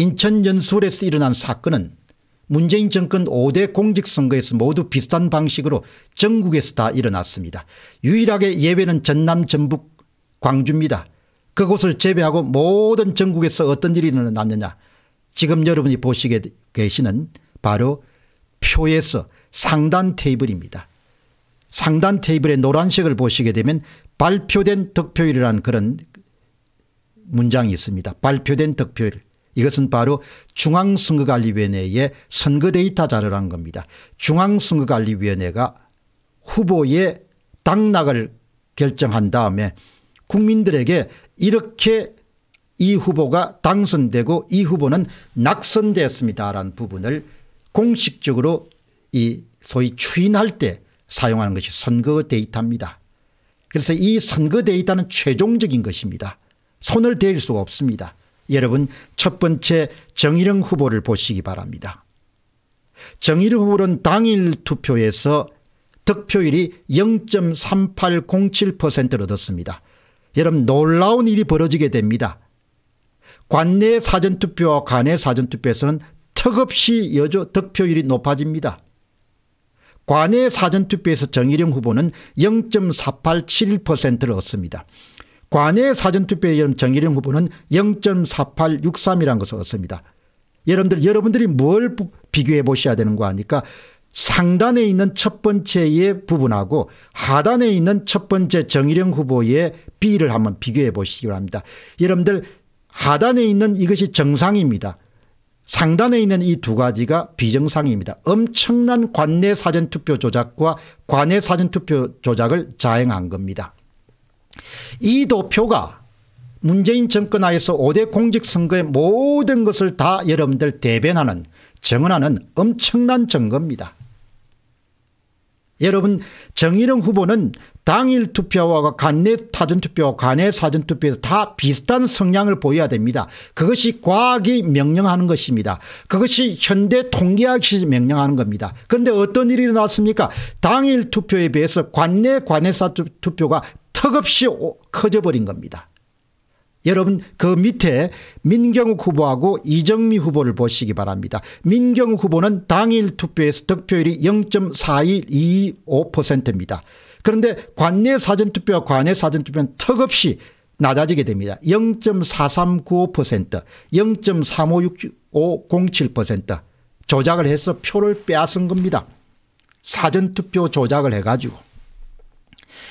인천 연수원에서 일어난 사건은 문재인 정권 5대 공직선거에서 모두 비슷한 방식으로 전국에서 다 일어났습니다. 유일하게 예외는 전남 전북 광주입니다. 그곳을 제외하고 모든 전국에서 어떤 일이 일어났느냐 지금 여러분이 보시게 계시는 바로 표에서 상단 테이블입니다. 상단 테이블의 노란색을 보시게 되면 발표된 득표율이라는 그런 문장이 있습니다. 발표된 득표율. 이것은 바로 중앙선거관리위원회의 선거 데이터 자료라는 겁니다. 중앙선거관리위원회가 후보의 당락을 결정한 다음에 국민들에게 이렇게 이 후보가 당선되고 이 후보는 낙선되었습니다라는 부분을 공식적으로 이 소위 추인할 때 사용하는 것이 선거 데이터입니다. 그래서 이 선거 데이터는 최종적인 것입니다. 손을 대일 수가 없습니다. 여러분 첫 번째 정일영 후보를 보시기 바랍니다. 정일영 후보는 당일 투표에서 득표율이 0.3807%를 얻었습니다. 여러분 놀라운 일이 벌어지게 됩니다. 관내 사전투표와 관내 사전투표에서는 턱없이 여조 득표율이 높아집니다. 관내 사전투표에서 정일영 후보는 0.4871%를 얻습니다. 관내 사전투표에 정일영 후보는 0.4863이라는 것을 얻습니다. 여러분들 여러분들이 뭘 비교해 보셔야 되는 거 아니까 상단에 있는 첫 번째의 부분하고 하단에 있는 첫 번째 정일영 후보의 비를 한번 비교해 보시기 바랍니다. 여러분들 하단에 있는 이것이 정상입니다. 상단에 있는 이 두 가지가 비정상입니다. 엄청난 관내 사전투표 조작과 관내 사전투표 조작을 자행한 겁니다. 이 도표가 문재인 정권 하에서 5대 공직선거의 모든 것을 다 여러분들 대변하는 정언하는 엄청난 증거입니다. 여러분 정일영 후보는 당일 투표와 관내 사전투표와 관내 사전투표에서 다 비슷한 성향을 보여야 됩니다. 그것이 과학이 명령하는 것입니다. 그것이 현대 통계학이 명령하는 겁니다. 그런데 어떤 일이 일어났습니까 당일 투표에 비해서 관내 관내 사 투표가 턱없이 커져버린 겁니다. 여러분 그 밑에 민경욱 후보하고 이정미 후보를 보시기 바랍니다. 민경욱 후보는 당일 투표에서 득표율이 0.4125%입니다. 그런데 관내 사전투표와 관내 사전투표는 턱없이 낮아지게 됩니다. 0.4395% 0.356507% 조작을 해서 표를 빼앗은 겁니다. 사전투표 조작을 해가지고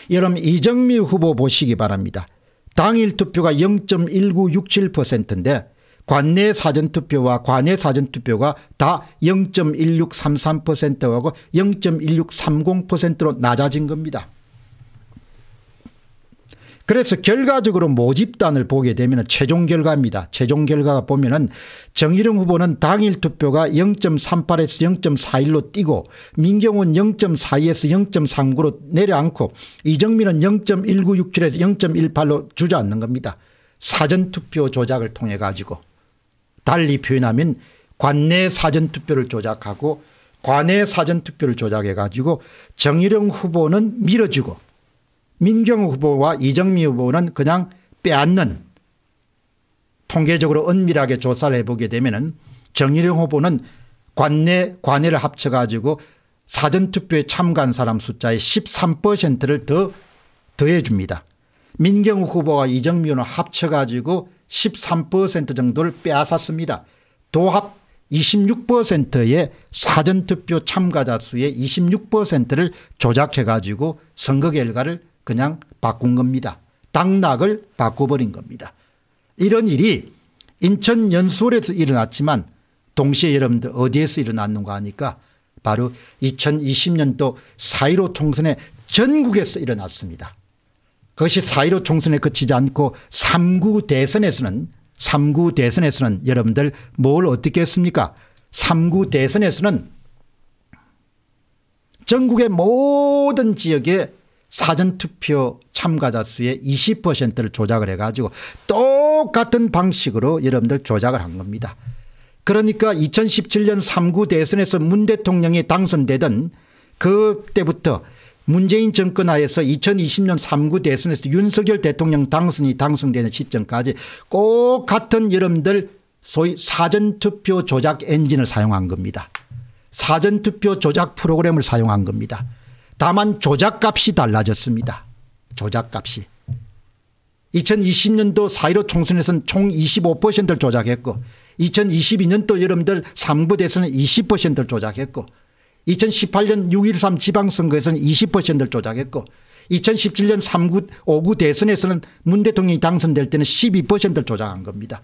여러분 이정미 후보 보시기 바랍니다. 당일 투표가 0.1967%인데 관내 사전투표와 관내 사전투표가 다 0.1633%하고 0.1630%로 낮아진 겁니다. 그래서 결과적으로 모집단을 보게 되면 최종 결과입니다. 최종 결과가 보면은 정일영 후보는 당일 투표가 0.38에서 0.41로 뛰고 민경훈 0.42에서 0.39로 내려앉고 이정민은 0.1967에서 0.18로 주저앉는 겁니다. 사전투표 조작을 통해 가지고 달리 표현하면 관내 사전투표를 조작하고 관내 사전투표를 조작해 가지고 정일영 후보는 밀어주고 민경우 후보와 이정미 후보는 그냥 빼앗는 통계적으로 은밀하게 조사를 해보게 되면 정일영 후보는 관내 관내를 합쳐가지고 사전투표에 참가한 사람 숫자의 13%를 더 더해 줍니다. 민경우 후보와 이정미 후보는 합쳐가지고 13% 정도를 빼앗았습니다. 도합 26%의 사전투표 참가자 수의 26%를 조작해 가지고 선거 결과를 그냥 바꾼 겁니다. 당락을 바꿔버린 겁니다. 이런 일이 인천 연수원에서 일어났지만 동시에 여러분들 어디에서 일어났는가 하니까 바로 2020년도 4.15 총선에 전국에서 일어났습니다. 그것이 4.15 총선에 그치지 않고 3구 대선에서는 3구 대선에서는 여러분들 뭘 어떻게 했습니까 3구 대선에서는 전국의 모든 지역에 사전투표 참가자 수의 20%를 조작을 해가지고 똑같은 방식으로 여러분들 조작을 한 겁니다. 그러니까 2017년 3구 대선에서 문 대통령이 당선되던 그때부터 문재인 정권 하에서 2020년 3구 대선에서 윤석열 대통령 당선이 당선되는 시점까지 꼭 같은 여러분들 소위 사전투표 조작 엔진을 사용한 겁니다. 사전투표 조작 프로그램을 사용한 겁니다. 다만 조작값이 달라졌습니다. 조작값이. 2020년도 4.15 총선에서는 총 25%를 조작했고 2022년도 여러분들 3부 대선은 20%를 조작했고 2018년 6.13 지방선거에서는 20%를 조작했고 2017년 3구 5구 대선에서는 문 대통령이 당선될 때는 12%를 조작한 겁니다.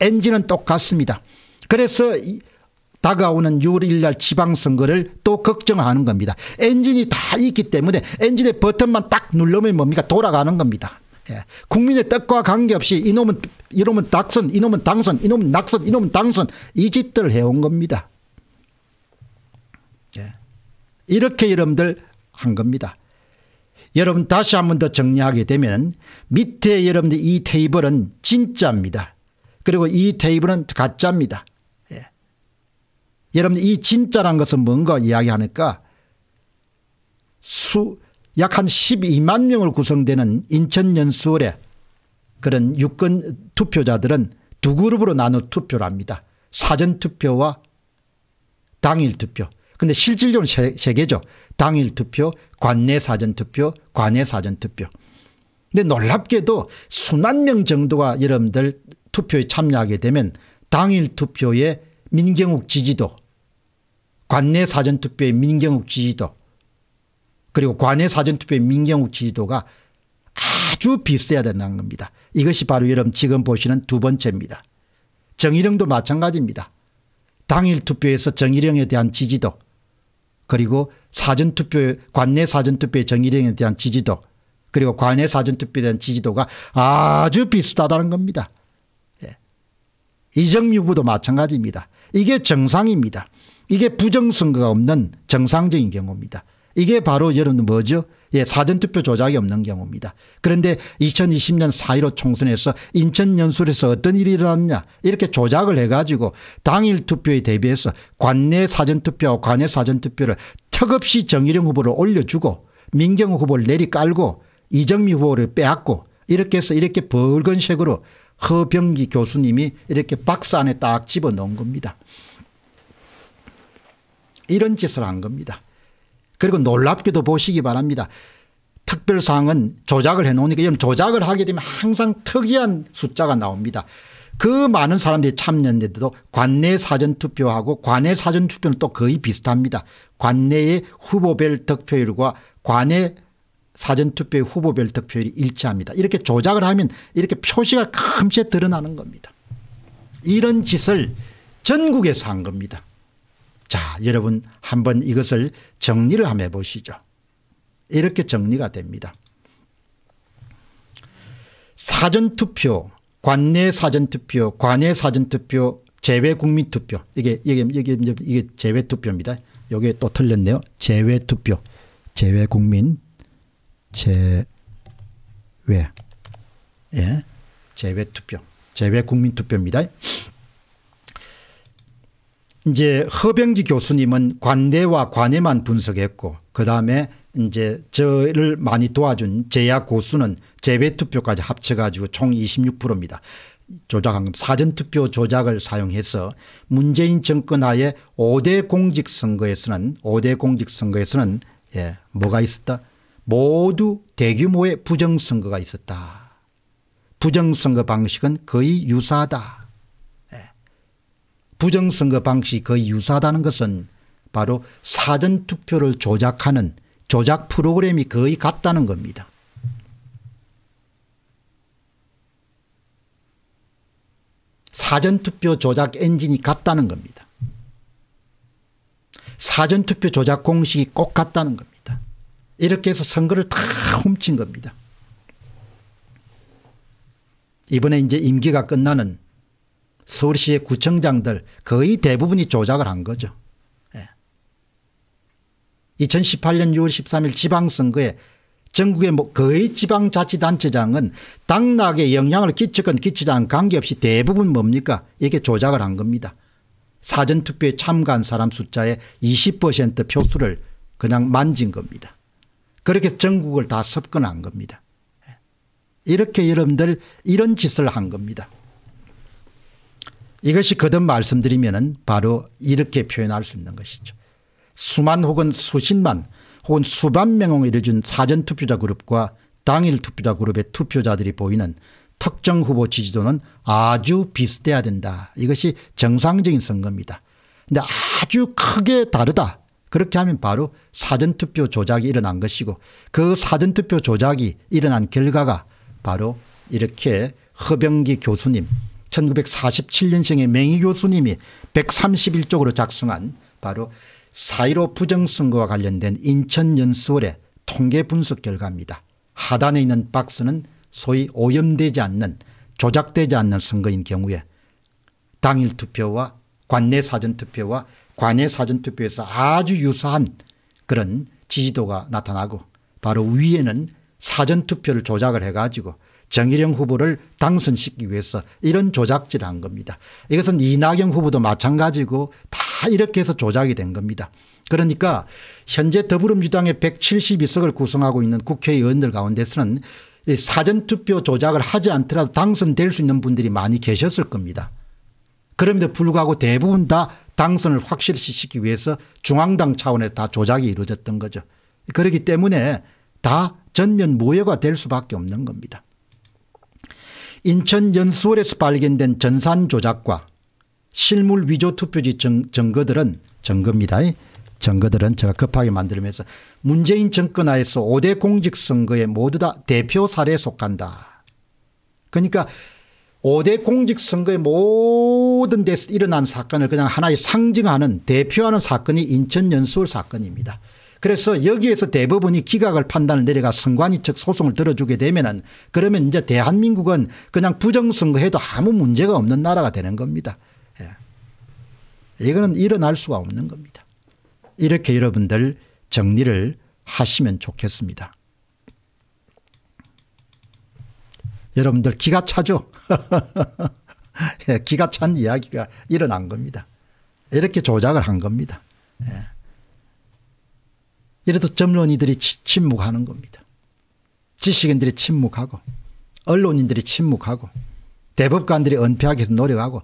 엔진은 똑같습니다. 그래서 다가오는 6월 1일 날 지방선거를 또 걱정하는 겁니다. 엔진이 다 있기 때문에 엔진의 버튼만 딱 누르면 뭡니까 돌아가는 겁니다. 예. 국민의 뜻과 관계없이 이놈은 이놈은 낙선 이놈은 당선 이놈은 낙선 이놈은 당선 이 짓들 해온 겁니다. 예. 이렇게 여러분들 한 겁니다. 여러분 다시 한 번 더 정리하게 되면 밑에 여러분들 이 테이블은 진짜입니다. 그리고 이 테이블은 가짜입니다. 예. 여러분 이 진짜란 것은 뭔가 이야기하니까 수 약 한 12만 명을 구성되는 인천 연수원의 그런 유권 투표자들은 두 그룹으로 나눠 투표를 합니다. 사전 투표와 당일 투표. 근데 실질적으로 세, 세 개죠. 당일 투표, 관내 사전 투표, 관내 사전 투표. 근데 놀랍게도 수만 명 정도가 여러분들 투표에 참여하게 되면 당일 투표의 민경욱 지지도 관내 사전투표의 민경욱 지지도 그리고 관내 사전투표의 민경욱 지지도가 아주 비슷해야 된다는 겁니다. 이것이 바로 여러분 지금 보시는 두 번째입니다. 정일영도 마찬가지입니다. 당일 투표에서 정일영에 대한 지지도 그리고 사전투표 관내 사전투표의 정일영에 대한 지지도 그리고 관내 사전투표에 대한 지지도가 아주 비슷하다는 겁니다. 예. 이정미 후보도 마찬가지입니다. 이게 정상입니다. 이게 부정선거가 없는 정상적인 경우입니다. 이게 바로 여러분 뭐죠? 예, 사전투표 조작이 없는 경우입니다. 그런데 2020년 4.15 총선에서 인천 연술에서 어떤 일이 일어났냐 이렇게 조작을 해가지고 당일 투표에 대비해서 관내 사전투표와 관내 사전투표를 턱없이 정일영 후보를 올려주고 민경 후보를 내리깔고 이정미 후보를 빼앗고 이렇게 해서 이렇게 붉은색으로 허병기 교수님이 이렇게 박스 안에 딱 집어넣은 겁니다. 이런 짓을 한 겁니다. 그리고 놀랍게도 보시기 바랍니다. 특별사항은 조작을 해놓으니까 조작을 하게 되면 항상 특이한 숫자가 나옵니다. 그 많은 사람들이 참여했는데도 관내 사전투표하고 관내 사전투표는 또 거의 비슷합니다. 관내의 후보별 득표율과 관내 사전투표의 후보별 득표율이 일치합니다. 이렇게 조작을 하면 이렇게 표시가 금세 드러나는 겁니다. 이런 짓을 전국에서 한 겁니다. 자 여러분 한번 이것을 정리를 한번 해보시죠. 이렇게 정리가 됩니다. 사전투표 관내 사전투표 관내 사전투표 제외 국민투표 이게 이게 이게 이게 제외 투표입니다. 여기 또 틀렸네요. 제외 투표 제외 국민 제외 예 제외 투표 제외 국민 투표입니다. 이제 허병기 교수님은 관내와 관내만 분석했고 그다음에 이제 저를 많이 도와준 제야 고수는 재배투표까지 합쳐가지고 총 26%입니다. 조작한 사전투표 조작을 사용해서 문재인 정권 하에 5대 공직선거에서는 5대 공직선거에서는 예, 뭐가 있었다? 모두 대규모의 부정선거가 있었다. 부정선거 방식은 거의 유사하다. 부정선거 방식이 거의 유사하다는 것은 바로 사전투표를 조작하는 조작 프로그램이 거의 같다는 겁니다. 사전투표 조작 엔진이 같다는 겁니다. 사전투표 조작 공식이 꼭 같다는 겁니다. 이렇게 해서 선거를 다 훔친 겁니다. 이번에 이제 임기가 끝나는 서울시의 구청장들 거의 대부분이 조작을 한 거죠. 예. 2018년 6월 13일 지방선거에 전국의 뭐 거의 지방자치단체장은 당락에 영향을 끼쳤건 끼치지 않은 관계없이 대부분 뭡니까 이게 조작을 한 겁니다. 사전투표에 참가한 사람 숫자의 20% 표수를 그냥 만진 겁니다. 그렇게 전국을 다 섭건한 겁니다. 예. 이렇게 여러분들 이런 짓을 한 겁니다. 이것이 거듭 말씀드리면 바로 이렇게 표현할 수 있는 것이죠. 수만 혹은 수십만 혹은 수만 명을 이뤄준 사전투표자 그룹과 당일 투표자 그룹의 투표자들이 보이는 특정 후보 지지도는 아주 비슷해야 된다. 이것이 정상적인 선거입니다. 근데 아주 크게 다르다. 그렇게 하면 바로 사전투표 조작이 일어난 것이고 그 사전투표 조작이 일어난 결과가 바로 이렇게 허병기 교수님 1947년생의 맹희 교수님이 131쪽으로 작성한 바로 4.15 부정선거와 관련된 인천연수원의 통계 분석 결과입니다. 하단에 있는 박스는 소위 오염되지 않는 조작되지 않는 선거인 경우에 당일 투표와 관내 사전투표와 관내 사전투표에서 아주 유사한 그런 지지도가 나타나고 바로 위에는 사전투표를 조작을 해가지고 정일영 후보를 당선시키기 위해서 이런 조작질을 한 겁니다. 이것은 이낙연 후보도 마찬가지고 다 이렇게 해서 조작이 된 겁니다. 그러니까 현재 더불어민주당의 172석을 구성하고 있는 국회의원들 가운데서는 사전투표 조작을 하지 않더라도 당선될 수 있는 분들이 많이 계셨을 겁니다. 그럼에도 불구하고 대부분 다 당선을 확실시키기 위해서 중앙당 차원에서 다 조작이 이루어졌던 거죠. 그렇기 때문에 다 전면 무효가 될 수밖에 없는 겁니다. 인천 연수원에서 발견된 전산 조작과 실물 위조 투표지 증거들은 증거입니다. 증거들은 제가 급하게 만들면서 문재인 정권 하에서 5대 공직선거에 모두 다 대표 사례에 속한다. 그러니까 5대 공직선거의 모든 데서 일어난 사건을 그냥 하나의 상징하는 대표하는 사건이 인천 연수원 사건입니다. 그래서 여기에서 대법원이 기각을 판단을 내려가 선관위 측 소송을 들어주게 되면은 그러면 이제 대한민국은 그냥 부정선거해도 아무 문제가 없는 나라가 되는 겁니다. 예. 이거는 일어날 수가 없는 겁니다. 이렇게 여러분들 정리를 하시면 좋겠습니다. 여러분들 기가 차죠? 예, 기가 찬 이야기가 일어난 겁니다. 이렇게 조작을 한 겁니다. 예. 이래도 점론이들이 침묵하는 겁니다. 지식인들이 침묵하고 언론인들이 침묵하고 대법관들이 은폐하기 위해서 노력하고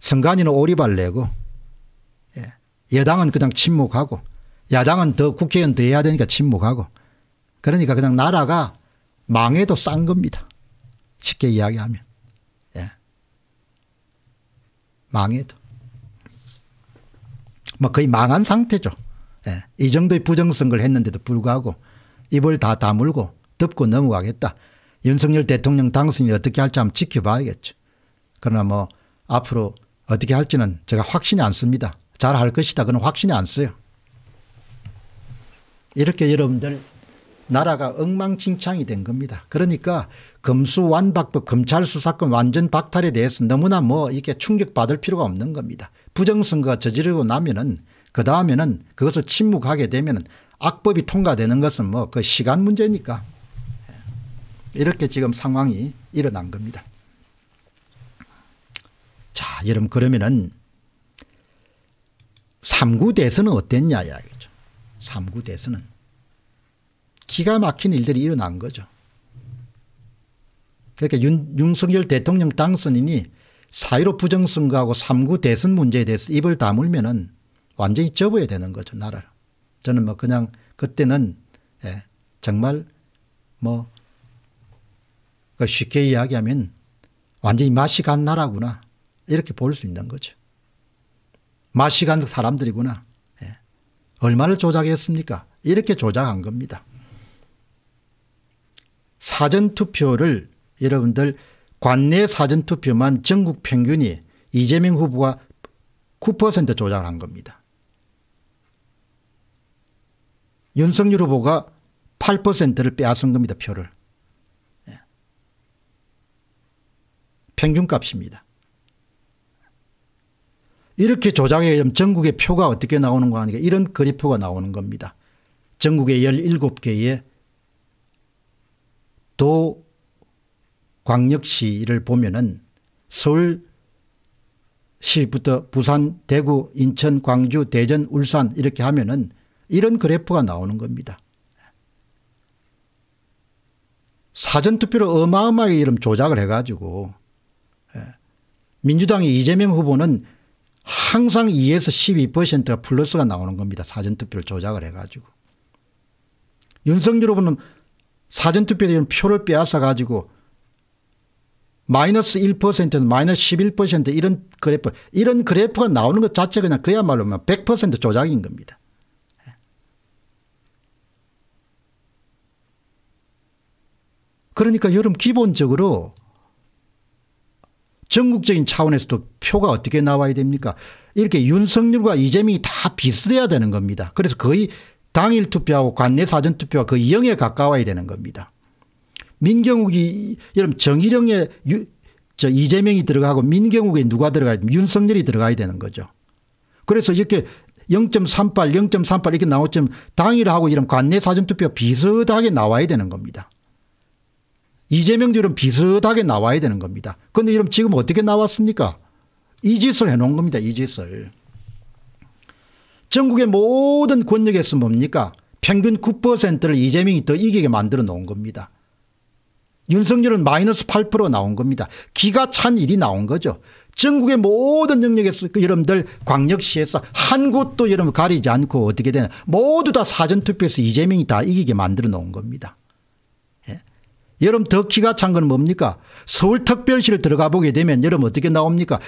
선관위는 오리발 내고 예. 여당은 그냥 침묵하고 야당은 더 국회의원 더 해야 되니까 침묵하고 그러니까 그냥 나라가 망해도 싼 겁니다. 쉽게 이야기하면. 예. 망해도. 뭐 거의 망한 상태죠. 예. 이 정도의 부정선거를 했는데도 불구하고 입을 다 다물고 덮고 넘어가겠다. 윤석열 대통령 당선이 어떻게 할지 한번 지켜봐야겠죠. 그러나 뭐 앞으로 어떻게 할지는 제가 확신이 않습니다. 잘 할 것이다. 그는 확신이 안 써요. 이렇게 여러분들 나라가 엉망진창이 된 겁니다. 그러니까 검수완박법 검찰 수사권 완전 박탈에 대해서 너무나 뭐 이게 충격받을 필요가 없는 겁니다. 부정선거가 저지르고 나면은 그 다음에는 그것을 침묵하게 되면 악법이 통과되는 것은 뭐 그 시간 문제니까 이렇게 지금 상황이 일어난 겁니다. 자, 여러분 그러면은 3구 대선은 어땠냐 이야기죠. 3구 대선은 기가 막힌 일들이 일어난 거죠. 그러니까 윤, 윤석열 대통령 당선인이 4.15 부정선거하고 3구 대선 문제에 대해서 입을 다물면은 완전히 접어야 되는 거죠, 나라를. 저는 뭐 그냥 그때는 예, 정말 뭐그 쉽게 이야기하면 완전히 맛이 간 나라구나 이렇게 볼 수 있는 거죠. 맛이 간 사람들이구나. 예. 얼마를 조작했습니까? 이렇게 조작한 겁니다. 사전투표를 여러분들 관내 사전투표만 전국 평균이 이재명 후보가 9% 조작을 한 겁니다. 윤석열 후보가 8%를 빼앗은 겁니다. 표를. 예. 평균값입니다. 이렇게 조작에 전국의 표가 어떻게 나오는가 하니까 이런 그래프가 나오는 겁니다. 전국의 17개의 도 광역시를 보면은 서울시부터 부산, 대구, 인천, 광주, 대전, 울산 이렇게 하면은 이런 그래프가 나오는 겁니다. 사전투표를 어마어마하게 이름 조작을 해가지고 예. 민주당의 이재명 후보는 항상 2에서 12%가 플러스가 나오는 겁니다. 사전투표를 조작을 해가지고. 윤석열 후보는 사전투표에 표를 빼앗아 가지고 마이너스 1% 마이너스 11% 이런 그래프 이런 그래프가 나오는 것 자체가 그냥 그야말로 100%뭐 조작인 겁니다. 그러니까 여러분 기본적으로 전국적인 차원에서도 표가 어떻게 나와야 됩니까 이렇게 윤석열과 이재명이 다 비슷해야 되는 겁니다. 그래서 거의 당일 투표하고 관내 사전 투표가 거의 0에 가까워야 되는 겁니다. 민경욱이 여러분 정일영의 유, 저 이재명이 들어가고 민경욱에 누가 들어가야 윤석열이 들어가야 되는 거죠. 그래서 이렇게 0.38, 0.38 이렇게 나오면 당일하고 이런 관내 사전 투표 비슷하게 나와야 되는 겁니다. 이재명도 이런 비슷하게 나와야 되는 겁니다. 그런데 이런 지금 어떻게 나왔습니까? 이 짓을 해놓은 겁니다. 이 짓을. 전국의 모든 권력에서 뭡니까? 평균 9%를 이재명이 더 이기게 만들어 놓은 겁니다. 윤석열은 마이너스 8% 나온 겁니다. 기가 찬 일이 나온 거죠. 전국의 모든 영역에서 그 여러분들 광역시에서 한 곳도 여러분 가리지 않고 어떻게 되나 모두 다 사전투표에서 이재명이 다 이기게 만들어 놓은 겁니다. 예. 여러분 더 기가 찬 건 뭡니까 서울특별시를 들어가 보게 되면 여러분 어떻게 나옵니까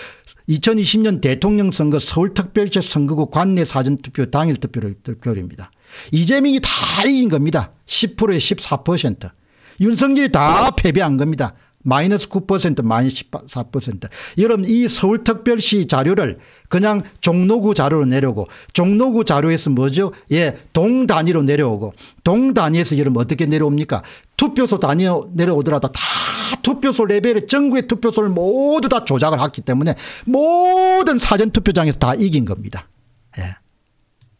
2020년 대통령 선거 서울특별시 선거구 관내 사전투표 당일 투표율입니다. 이재명이 다 이긴 겁니다. 10%에 14%. 윤석열이 다 패배한 겁니다. 마이너스 9% 마이너스 14% 여러분 이 서울특별시 자료를 그냥 종로구 자료로 내려오고 종로구 자료에서 뭐죠 예, 동 단위로 내려오고 동 단위에서 여러분 어떻게 내려옵니까 투표소 단위로 내려오더라도 다 투표소 레벨의 전국의 투표소를 모두 다 조작을 했기 때문에 모든 사전 투표장에서 다 이긴 겁니다. 예.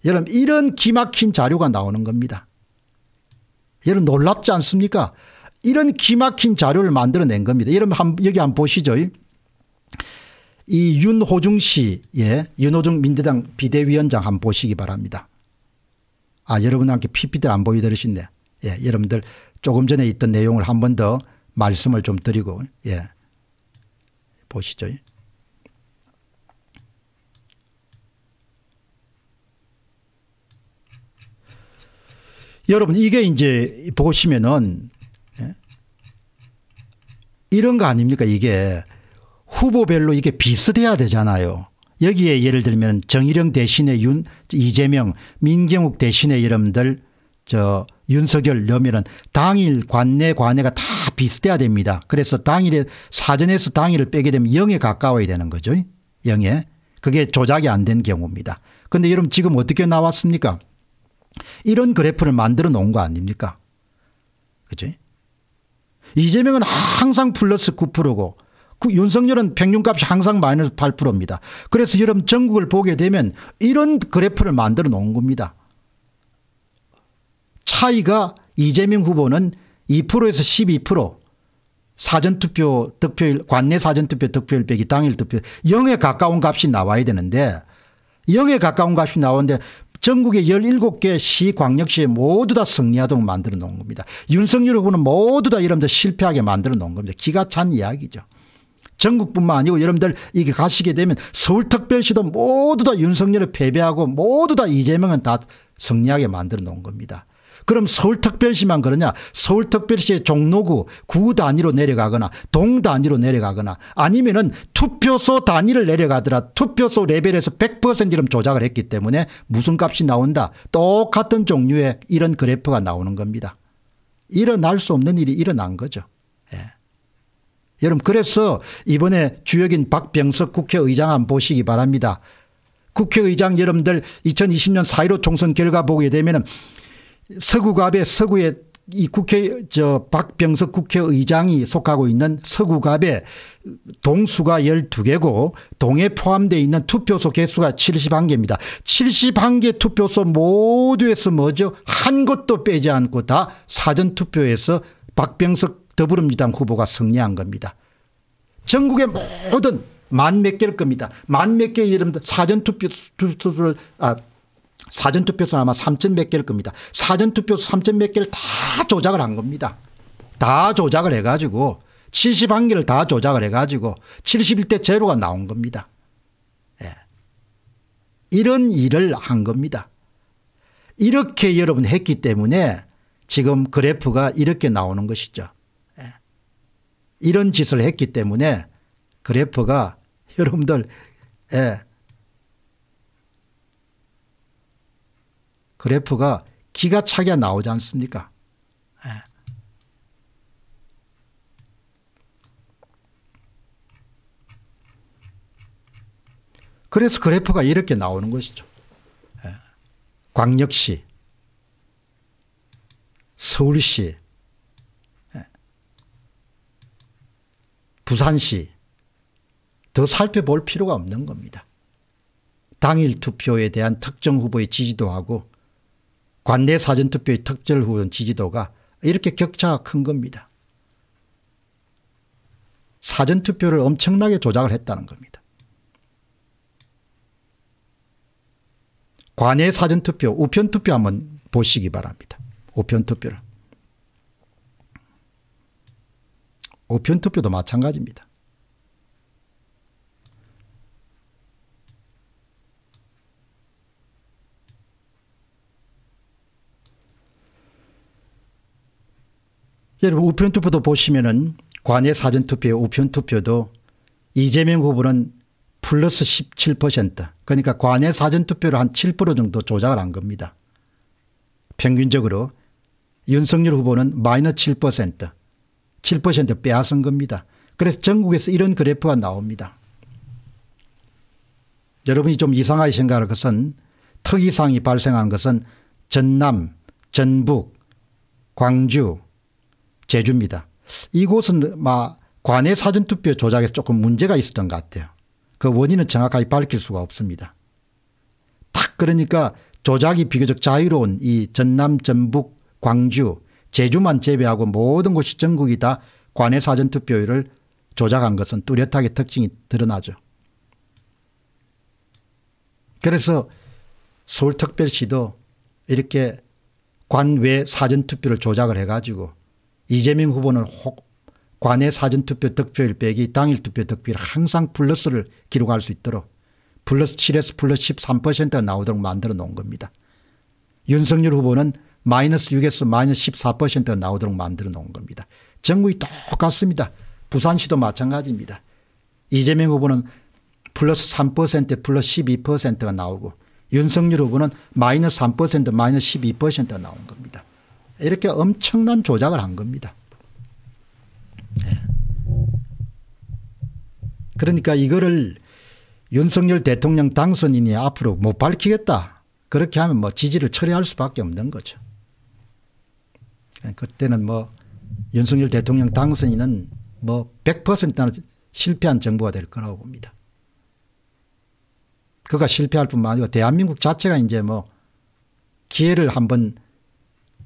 여러분 이런 기막힌 자료가 나오는 겁니다. 여러분 놀랍지 않습니까 이런 기막힌 자료를 만들어낸 겁니다. 여러분 한, 여기 한번 보시죠. 이 윤호중 씨, 예, 윤호중 민주당 비대위원장 한번 보시기 바랍니다. 아, 여러분한테 PPT를 안 보여드리신네. 예, 여러분들 조금 전에 있던 내용을 한 번 더 말씀을 좀 드리고, 예, 보시죠. 여러분 이게 이제 보시면은 이런 거 아닙니까 이게 후보별로 이게 비슷해야 되잖아요. 여기에 예를 들면 정일영 대신에 윤 이재명 민경욱 대신에 여러분들 저 윤석열 려면은 당일 관내 관내가 다 비슷해야 됩니다. 그래서 당일에 사전에서 당일을 빼게 되면 0에 가까워야 되는 거죠. 0에. 그게 조작이 안 된 경우입니다. 그런데 여러분 지금 어떻게 나왔습니까? 이런 그래프를 만들어 놓은 거 아닙니까? 그죠? 이재명은 항상 플러스 9%고 그 윤석열은 평균값이 항상 마이너스 8%입니다. 그래서 여러분 전국을 보게 되면 이런 그래프를 만들어 놓은 겁니다. 차이가 이재명 후보는 2%에서 12% 사전투표 득표율 관내 사전투표 득표율 빼기 당일 득표 0에 가까운 값이 나와야 되는데 0에 가까운 값이 나오는데 전국의 17개 시 광역시에 모두 다 승리하도록 만들어 놓은 겁니다. 윤석열 후보는 모두 다 여러분들 실패하게 만들어 놓은 겁니다. 기가 찬 이야기죠. 전국뿐만 아니고 여러분들 이게 가시게 되면 서울특별시도 모두 다 윤석열을 패배하고 모두 다 이재명은 다 승리하게 만들어 놓은 겁니다. 그럼 서울특별시만 그러냐 서울특별시의 종로구 구 단위로 내려가거나 동 단위로 내려가거나 아니면은 투표소 단위를 내려가더라 투표소 레벨에서 100%럼 조작을 했기 때문에 무슨 값이 나온다 똑같은 종류의 이런 그래프가 나오는 겁니다. 일어날 수 없는 일이 일어난 거죠. 예. 여러분 그래서 이번에 주역인 박병석 국회의장 한번 보시기 바랍니다. 국회의장 여러분들 2020년 4.15 총선 결과 보게 되면 서구갑의 서구의 이 국회 저 박병석 국회의장이 속하고 있는 서구갑에 동수가 12개고 동에 포함되어 있는 투표소 개수가 71개입니다. 71개 투표소 모두에서 뭐죠? 한 곳도 빼지 않고 다 사전투표에서 박병석 더불어민주당 후보가 승리한 겁니다. 전국의 모든 만 몇 개일 겁니다. 만 몇 개의 여러분들 사전투표를 아 사전투표소 아마 3천 몇 개일 겁니다. 사전투표소 3천 몇 개를 다 조작을 한 겁니다. 다 조작을 해가지고 71개를 다 조작을 해가지고 71대 제로가 나온 겁니다. 예. 이런 일을 한 겁니다. 이렇게 여러분 했기 때문에 지금 그래프가 이렇게 나오는 것이죠. 예. 이런 짓을 했기 때문에 그래프가 여러분들 예. 그래프가 기가 차게 나오지 않습니까 예. 그래서 그래프가 이렇게 나오는 것이죠. 예. 광역시, 서울시, 예. 부산시 더 살펴볼 필요가 없는 겁니다. 당일 투표에 대한 특정 후보의 지지도 하고 관내 사전투표의 특정 후보의 지지도가 이렇게 격차가 큰 겁니다. 사전투표를 엄청나게 조작을 했다는 겁니다. 관내 사전투표 우편투표 한번 보시기 바랍니다. 우편투표를. 우편투표도 마찬가지입니다. 여러분 우편투표도 보시면은 관내 사전투표 우편투표도 이재명 후보는 플러스 17% 그러니까 관내 사전투표를 한 7% 정도 조작을 한 겁니다. 평균적으로 윤석열 후보는 마이너스 7% 7% 빼앗은 겁니다. 그래서 전국에서 이런 그래프가 나옵니다. 여러분이 좀 이상하게 생각할 것은 특이사항이 발생한 것은 전남, 전북, 광주, 제주입니다. 이곳은 막 관내 사전투표 조작에 조금 문제가 있었던 것 같아요. 그 원인은 정확하게 밝힐 수가 없습니다. 딱 그러니까 조작이 비교적 자유로운 이 전남, 전북, 광주, 제주만 제외하고 모든 곳이 전국이 다 관내 사전투표율을 조작한 것은 뚜렷하게 특징이 드러나죠. 그래서 서울특별시도 이렇게 관외 사전투표를 조작을 해가지고 이재명 후보는 혹 관내 사전투표 득표율 빼기 당일 투표 득표율 항상 플러스를 기록할 수 있도록 플러스 7에서 플러스 13%가 나오도록 만들어 놓은 겁니다. 윤석열 후보는 마이너스 6에서 마이너스 14%가 나오도록 만들어 놓은 겁니다. 전국이 똑같습니다. 부산시도 마찬가지입니다. 이재명 후보는 플러스 3% 플러스 12%가 나오고 윤석열 후보는 마이너스 3% 마이너스 12%가 나온 겁니다. 이렇게 엄청난 조작을 한 겁니다. 네. 그러니까 이거를 윤석열 대통령 당선인이 앞으로 못 밝히겠다. 그렇게 하면 뭐 지지를 처리할 수밖에 없는 거죠. 그때는 뭐 윤석열 대통령 당선인은 뭐 100%는 실패한 정부가 될 거라고 봅니다. 그가 실패할 뿐만 아니고 대한민국 자체가 이제 뭐 기회를 한번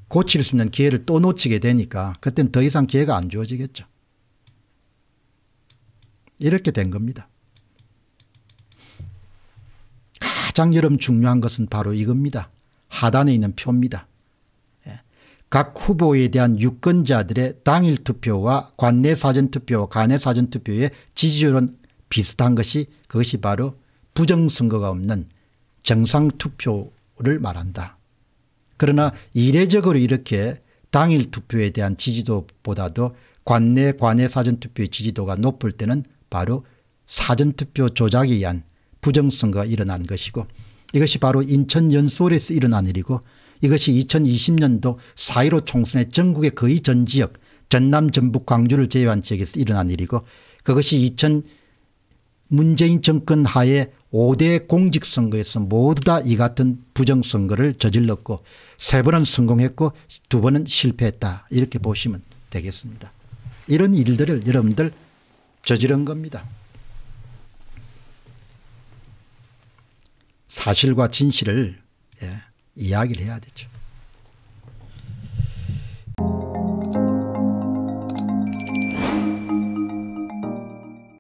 고칠 수 있는 기회를 또 놓치게 되니까 그때는 더 이상 기회가 안 주어지겠죠. 이렇게 된 겁니다. 가장 여러분 중요한 것은 바로 이겁니다. 하단에 있는 표입니다. 예. 각 후보에 대한 유권자들의 당일 투표와 관내 사전 투표 관내 사전 투표의 지지율은 비슷한 것이 그것이 바로 부정선거가 없는 정상 투표를 말한다. 그러나 이례적으로 이렇게 당일 투표에 대한 지지도보다도 관내 관내 사전투표의 지지도가 높을 때는 바로 사전투표 조작에 의한 부정선거가 일어난 것이고 이것이 바로 인천 연수원에서 일어난 일이고 이것이 2020년도 4.15 총선의 전국의 거의 전 지역 전남 전북 광주를 제외한 지역에서 일어난 일이고 그것이 2000 문재인 정권 하에 5대 공직선거에서 모두 다 이 같은 부정선거를 저질렀고 세 번은 성공했고 두 번은 실패했다 이렇게 보시면 되겠습니다. 이런 일들을 여러분들 저지른 겁니다. 사실과 진실을 예, 이야기를 해야 되죠.